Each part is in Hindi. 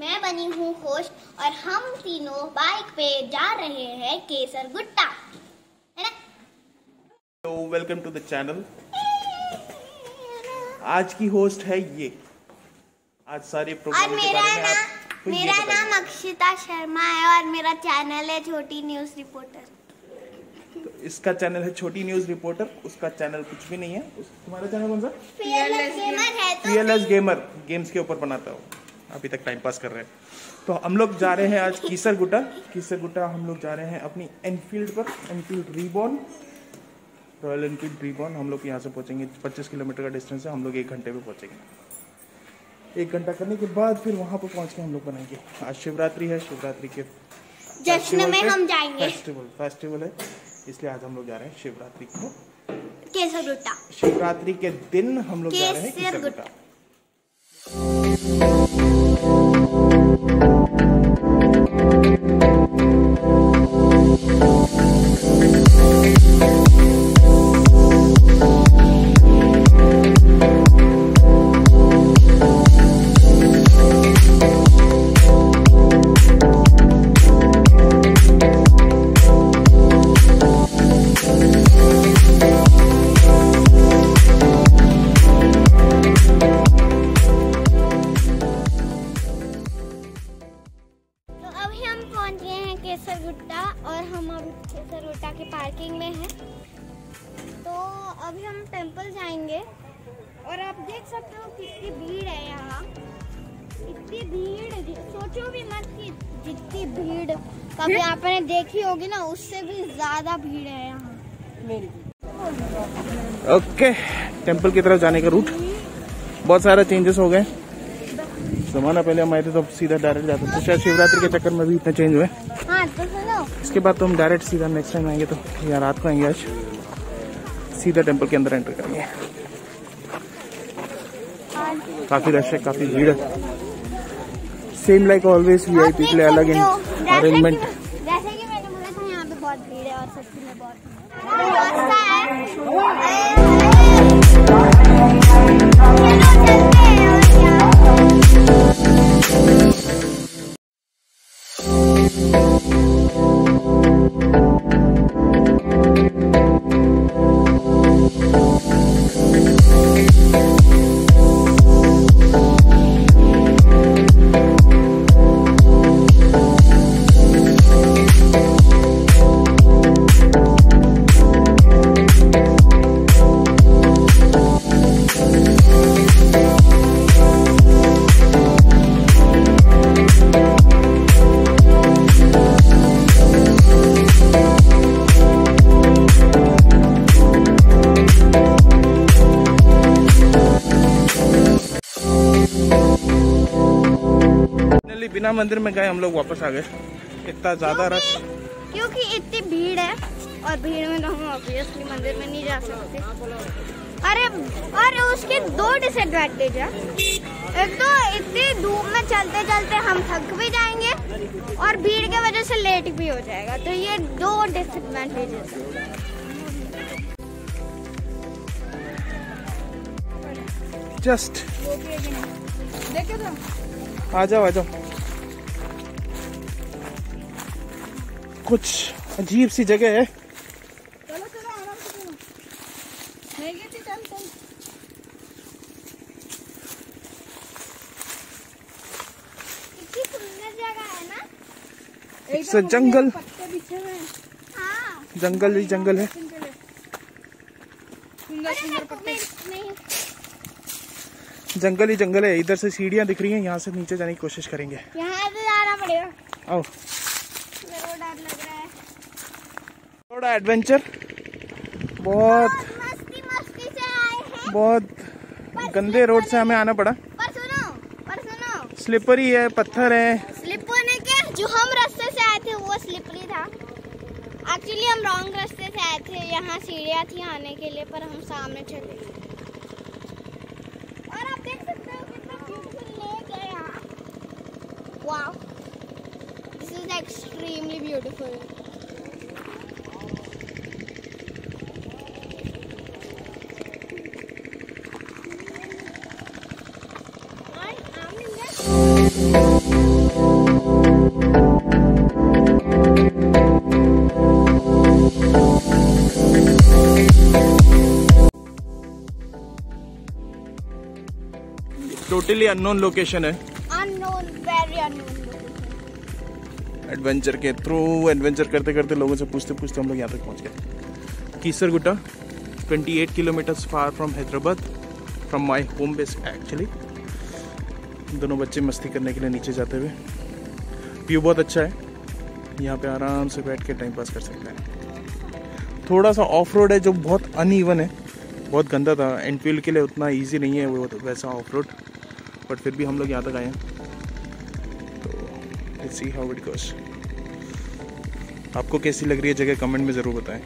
मैं बनी हूँ और हम तीनों बाइक पे जा रहे हैं केसर गुट्टा है ना? तो वेलकम टू द चैनल आज की होस्ट है ये। आज सारे प्रोग्राम के बारे में आप मेरा नाम अक्षिता शर्मा है और मेरा चैनल है छोटी न्यूज़ रिपोर्टर। तो इसका चैनल है छोटी न्यूज़ रिपोर्टर उसका चैनल कुछ भी नहीं है। उस, तुम्हारा चैनल कौन सा? है तो पीएलएस गेमर गेम्स के ऊपर बनाता हूँ। अभी तक टाइम पास कर रहे हैं। तो हम लोग जा रहे हैं आज कीसर गुटा। कीसर गुटा हम लोग जा रहे हैं अपनी एनफील्ड पर Enfield reborn Royal Enfield reborn हम लोग यहाँ से पहुँचेंगे। 25 किलोमीटर का डिस्टेंस है हम लोग एक घंटे में पहुँचेंगे। एक घंटा करने के बाद फिर वहाँ पर पहुँच के हम लोग बनाएँगे। आज शिवरात्रि है शिवरात्रि के जश्न में हम जाएँगे। फेस्टिवल फेस्टिवल है। इसलिए आज हम लोग जा रहे हैं शिवरात्रि को। केसर शिवरात्रि के दिन हम लोग जा रहे हैं केसर सकते हो कितनी भीड़ है यहाँ? इतनी भीड़ सोचो भी मत कि जितनी भीड़ कभी आपने देखी होगी ना उससे भी ज़्यादा भीड़ है यहाँ। ओके टेंपल की तरफ़ जाने का रूट बहुत सारे चेंजेस हो गए। जमाना पहले हम आए थे तो सीधा डायरेक्ट जाते थे शायद शिवरात्रि के चक्कर में भी इतने चेंज हुए। हाँ तो इसके बाद तो हम डायरेक्ट सीधा नेक्स्ट टाइम आएँगे तो यहाँ रात को आएँगे आज। सीधा टेंपल के अंदर एंटर करेंगे। काफ़ी रश है काफ़ी भीड़ है। Same like always V I P के लिए अलग हो, अरेंजमेंट बहुत बिना मंदिर में गए हम लोग वापस आ गए। इतना ज़्यादा रश। क्योंकि इतनी भीड़ है और भीड़ में तो हम ऑब्वियसली मंदिर में नहीं जा सकते। अरे और उसके दो डिसएडवांटेज है। एक तो इतनी धूप में चलते चलते हम थक भी जाएँगे और भीड़ के वजह से लेट भी हो जाएगा। तो ये दो डिसएडवांटेजेस है। जस्ट आ जाओ आ जाओ। कुछ अजीब सी जगह है। कितनी सुंदर जगह है ना। It's a jungle. हाँ। जंगल ही जंगल है। जंगल ही जंगल है। इधर से सीढ़ियाँ दिख रही हैं यहाँ से नीचे जाने की कोशिश करेंगे। यहाँ से जाना पड़ेगा। आओ मेरे को डर लग रहा है थोड़ा एडवेंचर बहुत बहुत गंदे रोड से हमें आना पड़ा। पर सुनो पर सुनो स्लिपरी है, पत्थर है। स्लिप होने के जो हम रास्ते से आए थे वो स्लिपरी था एक्चुअली हम रॉन्ग रास्ते से आए थे। यहाँ सीढ़ियाँ थी आने के लिए, पर हम सामने चले। और आप देख सकते हो कितना ब्यूटीफुल लेक है यहाँ। Wow this is extremely beautiful. Totally unknown location है unknown, very unknown. एडवेंचर के थ्रू एडवेंचर करते करते लोगों से पूछते पूछते हम लोग यहाँ तक पहुँच गए। Keesara Gutta 28 kilometres far from Hyderabad from my home base actually दोनों बच्चे मस्ती करने के लिए नीचे जाते हुए। व्यू बहुत अच्छा है। यहाँ पे आराम से बैठ के टाइम पास कर सकते हैं। थोड़ा सा ऑफ़ रोड है जो बहुत अनइवन है। बहुत गंदा था। एनफील्ड के लिए उतना इजी नहीं है वो वैसा ऑफ़ रोड बट फिर भी हम लोग यहाँ तक आए हैं। Let's see how it goes आपको कैसी लग रही है जगह कमेंट में ज़रूर बताएँ।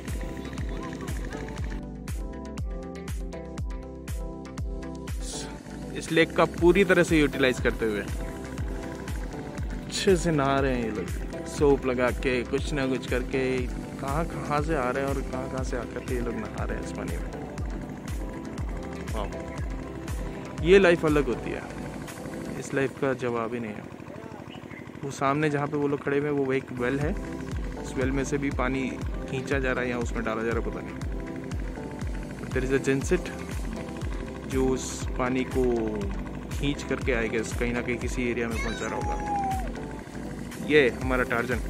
इस लेक का पूरी तरह से यूटिलाइज करते हुए। अच्छे से नहा रहे हैं ये लोग। सोप लगा के कुछ ना कुछ करके कहाँ कहाँ से आ रहे हैं और कहाँ कहाँ से आकर के ये लोग नहा रहे हैं इस पानी में। ये लाइफ अलग होती है। इस लाइफ का जवाब ही नहीं है। वो सामने जहाँ पे वो लोग खड़े हुए हैं, वो एक वेल है। उस वेल में से भी पानी खींचा जा रहा है या उसमें डाला जा रहा है, पता नहीं। देर इज़ अ जेंसेट जो उस पानी को खींच करके आएगा कहीं ना कहीं किसी एरिया में पहुँचा रहा होगा। ये हमारा टार्जन